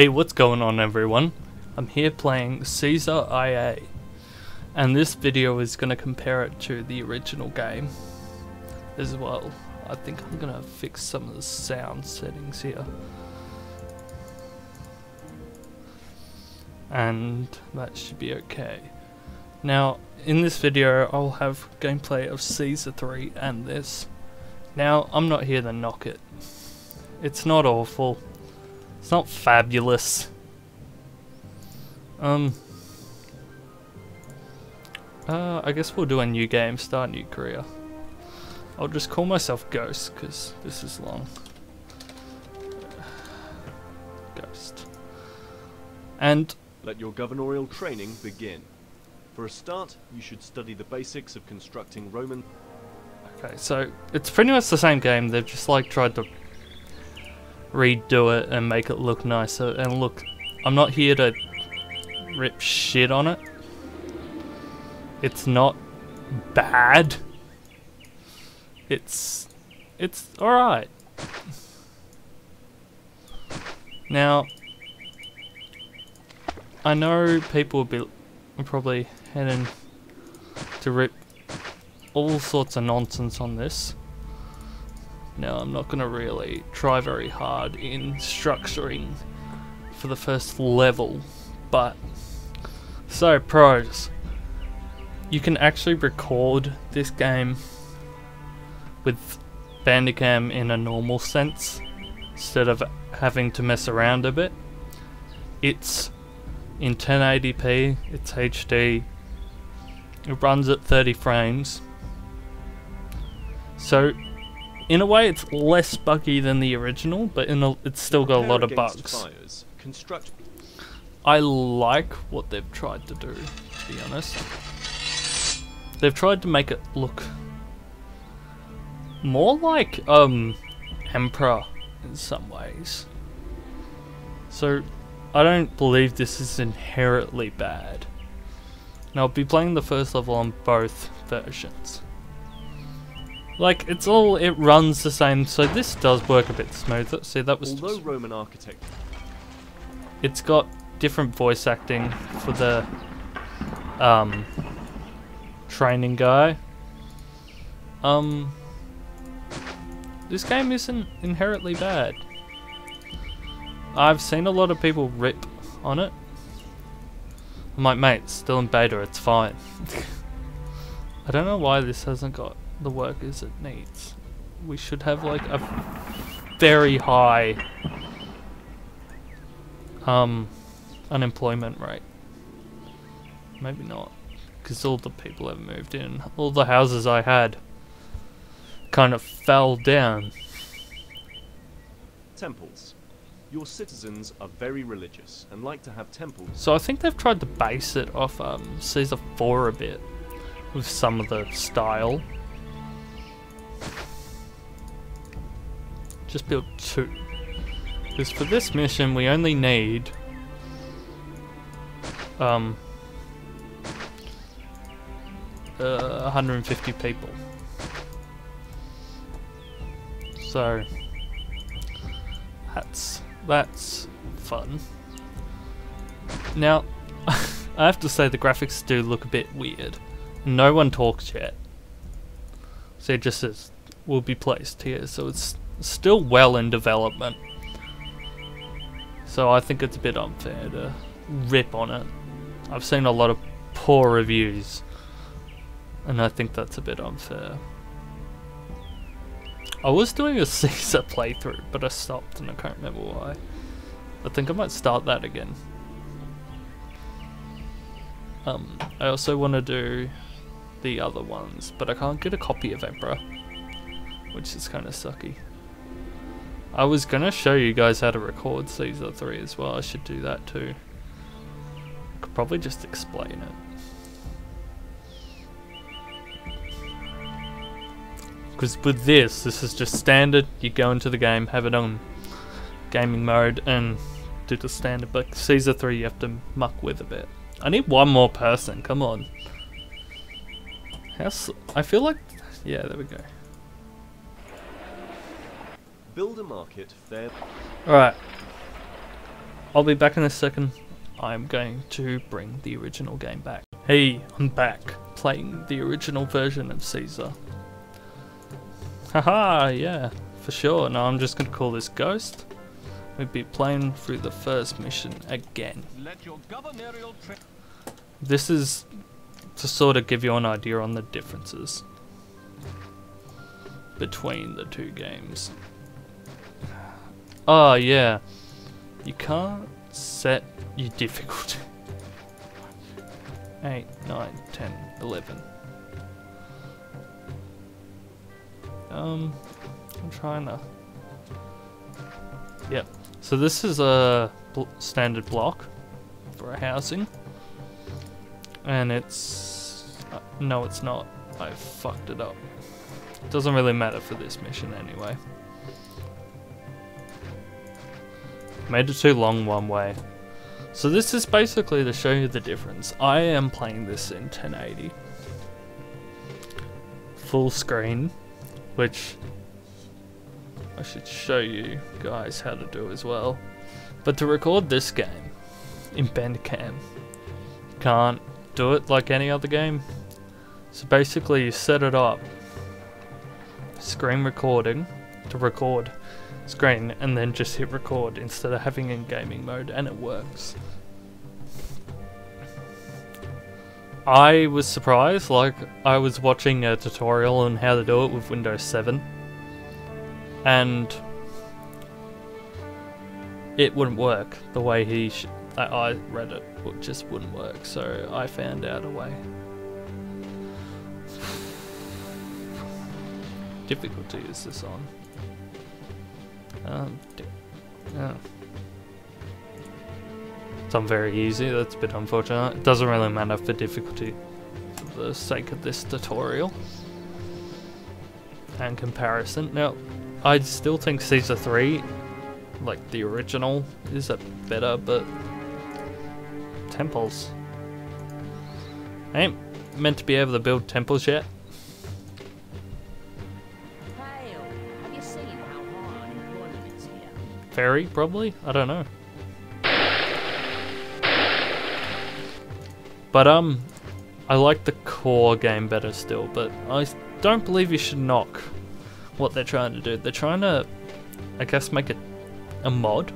Hey, what's going on everyone? I'm here playing CaesarIA and this video is going to compare it to the original game as well. I think I'm going to fix some of the sound settings here. And that should be okay. Now, in this video I'll have gameplay of Caesar 3 and this. Now, I'm not here to knock it. It's not awful. It's not fabulous. Um. Uh, I guess we'll do a new game, start a new career. I'll just call myself Ghost, because this is long. Ghost. And... Let your governorial training begin. For a start, you should study the basics of constructing Roman... Okay, so it's pretty much the same game, they've just like tried to redo it and make it look nicer. And look, I'm not here to rip shit on it. It's not bad. It's it's alright. Now I know people will be probably heading to rip all sorts of nonsense on this. Now I'm not going to really try very hard in structuring for the first level, but so pros. You can actually record this game with Bandicam in a normal sense instead of having to mess around a bit. It's in 1080p, it's HD, it runs at 30 frames. So in a way, it's less buggy than the original, but in a, it's still got a lot of bugs. Fires, construct I like what they've tried to do, to be honest. They've tried to make it look more like um Emperor in some ways. So I don't believe this is inherently bad. Now I'll be playing the first level on both versions. Like, it's all, it runs the same, so this does work a bit smoother. See, that was Although Roman architect... It's got different voice acting for the, um, training guy. Um, this game isn't inherently bad. I've seen a lot of people rip on it. I'm like, mate, it's still in beta, it's fine. I don't know why this hasn't got the workers it needs. We should have like a very high um, unemployment rate. Maybe not, because all the people have moved in. All the houses I had kind of fell down. Temples. Your citizens are very religious and like to have temples. So I think they've tried to base it off um, Caesar 4 a bit with some of the style. Just build two. Because for this mission we only need um uh, 150 people. So that's that's fun. Now I have to say the graphics do look a bit weird. No one talks yet. So it just says will be placed here, so it's still well in development. So I think it's a bit unfair to rip on it. I've seen a lot of poor reviews, and I think that's a bit unfair. I was doing a Caesar playthrough, but I stopped and I can't remember why. I think I might start that again. Um, I also want to do the other ones, but I can't get a copy of Emperor, which is kind of sucky. I was gonna show you guys how to record Caesar 3 as well, I should do that too. I could probably just explain it. Because with this, this is just standard, you go into the game, have it on gaming mode and do the standard, but Caesar 3 you have to muck with a bit. I need one more person, come on. How I feel like, yeah, there we go. Build a market fair. Alright. I'll be back in a second. I'm going to bring the original game back. Hey, I'm back, playing the original version of Caesar. Haha, yeah, for sure. Now I'm just gonna call this Ghost. We'll be playing through the first mission again. This is to sort of give you an idea on the differences between the two games. Oh yeah, you can't set your difficulty. 8, 9, 10, 11. Um, I'm trying to... Yep. So this is a bl standard block for a housing. And it's... Uh, no, it's not. I fucked it up. It Doesn't really matter for this mission anyway. Made it too long one way. So this is basically to show you the difference. I am playing this in 1080. Full screen, which I should show you guys how to do as well. But to record this game in Bandicam, can't do it like any other game. So basically you set it up, screen recording, to record screen and then just hit record instead of having in gaming mode and it works. I was surprised, like I was watching a tutorial on how to do it with Windows 7 and it wouldn't work the way he I read it, it just wouldn't work so I found out a way. Difficulty is this on? Um, yeah. It's on very easy, that's a bit unfortunate. It doesn't really matter for difficulty for the sake of this tutorial. And comparison. Now, I still think Caesar 3, like the original, is a better, but temples. I ain't meant to be able to build temples yet. Ferry, probably? I don't know. But, um, I like the core game better still, but I don't believe you should knock what they're trying to do. They're trying to, I guess, make it a mod.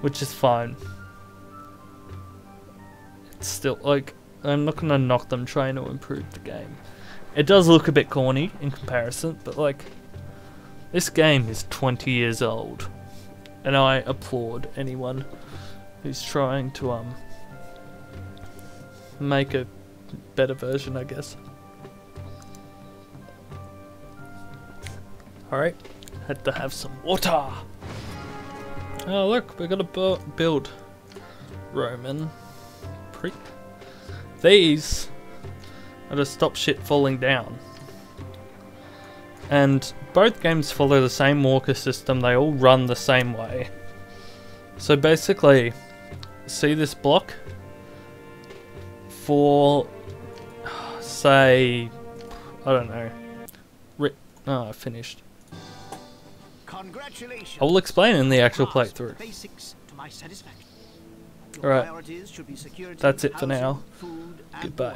Which is fine. It's still, like, I'm not gonna knock them trying to improve the game. It does look a bit corny in comparison, but like, this game is 20 years old, and I applaud anyone who's trying to um make a better version, I guess. Alright, had to have some water. Oh look, we got a build Roman prick. These are to stop shit falling down. And both games follow the same walker system, they all run the same way. So basically, see this block? For, say, I don't know, oh, I finished. Congratulations. I will explain in the actual playthrough. Alright, that's it for now. Goodbye.